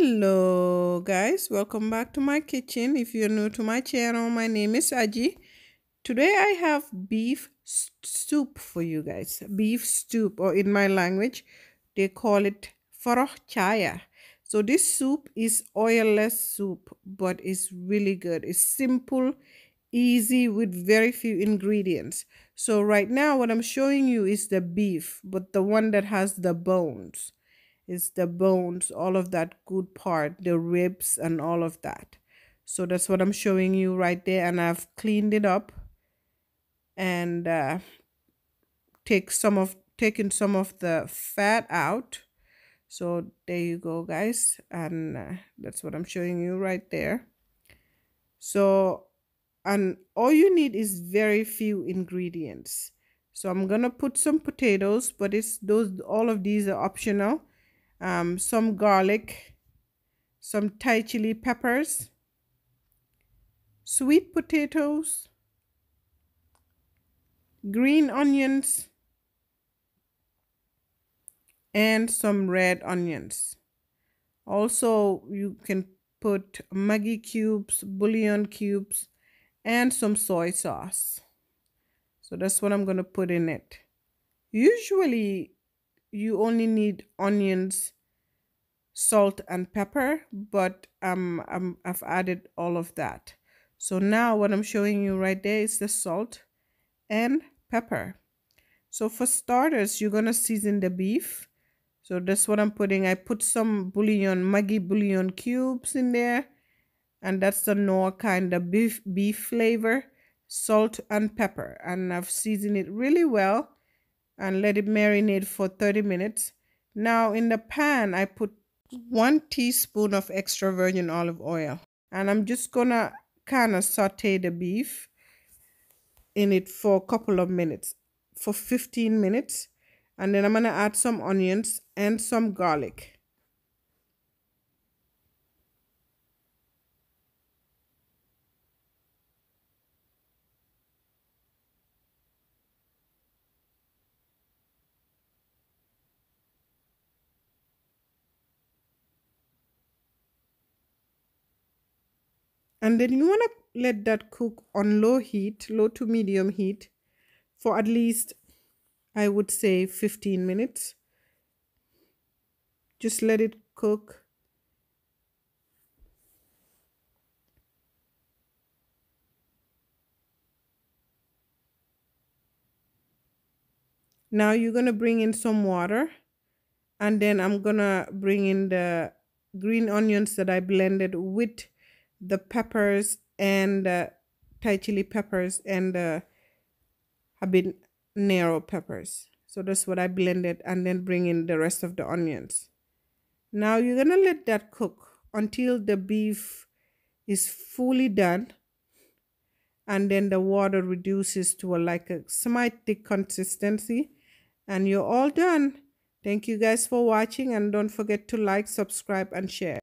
hello guys. Welcome back to my kitchen. If you're new to my channel my name is aji. Today i have beef soup for you guys. Beef soup or in my language they call it foroh chaya. So this soup is oilless soup but it's really good. It's simple easy with very few ingredients. So right now what i'm showing you is the beef but the one that has the bones is the bones, all of that good part, the ribs and all of that. So that's what I'm showing you right there. And I've cleaned it up and uh, take some of taken some of the fat out. So there you go, guys. And uh, that's what I'm showing you right there. So, and all you need is very few ingredients. So I'm going to put some potatoes, but it's those, all of these are optional um, some garlic, some Thai chili peppers, sweet potatoes, green onions, and some red onions. Also, you can put Maggi cubes, bouillon cubes, and some soy sauce. So that's what I'm going to put in it. Usually, you only need onions, salt, and pepper, but um, um, I've added all of that. So now what I'm showing you right there is the salt and pepper. So for starters, you're going to season the beef. So that's what I'm putting. I put some bouillon, Maggi bouillon cubes in there. And that's the Knorr kind of beef, beef flavor, salt and pepper. And I've seasoned it really well and let it marinate for 30 minutes. Now in the pan, I put one teaspoon of extra virgin olive oil. And I'm just gonna kind of saute the beef in it for a couple of minutes, for 15 minutes. And then I'm gonna add some onions and some garlic. And then you want to let that cook on low heat low to medium heat for at least i would say 15 minutes. Just let it cook. Now you're going to bring in some water and then i'm going to bring in the green onions that i blended with the peppers and the Thai chili peppers and the habanero peppers. So that's what I blended and then bring in the rest of the onions. Now you're going to let that cook until the beef is fully done and then the water reduces to a, like a semi-thick consistency and you're all done. Thank you guys for watching and don't forget to like, subscribe and share.